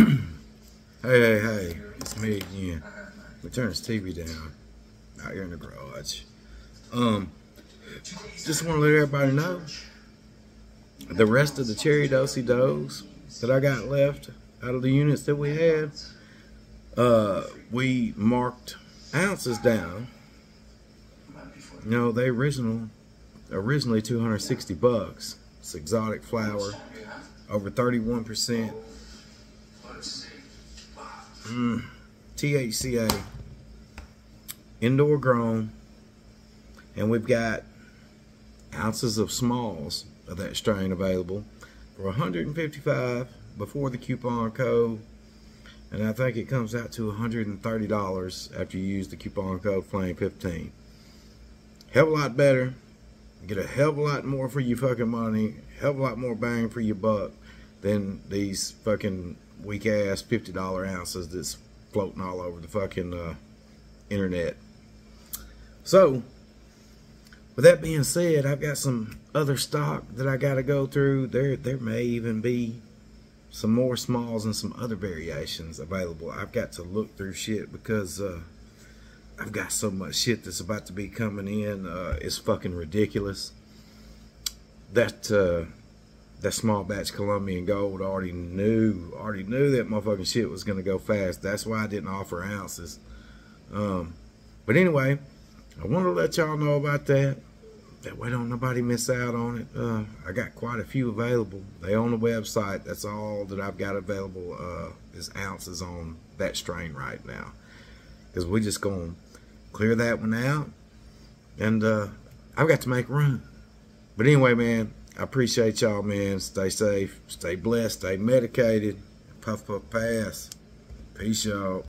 hey, hey, hey, it's me again. We turn this TV down out here in the garage. Um, just want to let everybody know the rest of the cherry Dosidos that I got left out of the units that we had. Uh, we marked ounces down. You know, they original originally 260 bucks. It's exotic flower, over 31 percent Mm, THCA, indoor grown, and we've got ounces of smalls of that strain available for 155 before the coupon code, and I think it comes out to $130 after you use the coupon code Flame15. Hell of a lot better. Get a hell of a lot more for your fucking money. Hell of a lot more bang for your buck than these fucking weak ass fifty dollar ounces that's floating all over the fucking uh, internet. So, with that being said, I've got some other stock that I got to go through. There, there may even be some more smalls and some other variations available. I've got to look through shit because uh, I've got so much shit that's about to be coming in. Uh, it's fucking ridiculous. That uh, that small batch Colombian gold already knew, already knew that motherfucking shit was gonna go fast. That's why I didn't offer ounces. Um, but anyway, I want to let y'all know about that. That way don't nobody miss out on it. Uh, I got quite a few available. They on the website. That's all that I've got available uh, is ounces on that strain right now. Because we just gonna clear that one out. And uh, I've got to make room. But anyway, man, I appreciate y'all, man. Stay safe, stay blessed, stay medicated. Puff, puff, pass. Peace, y'all.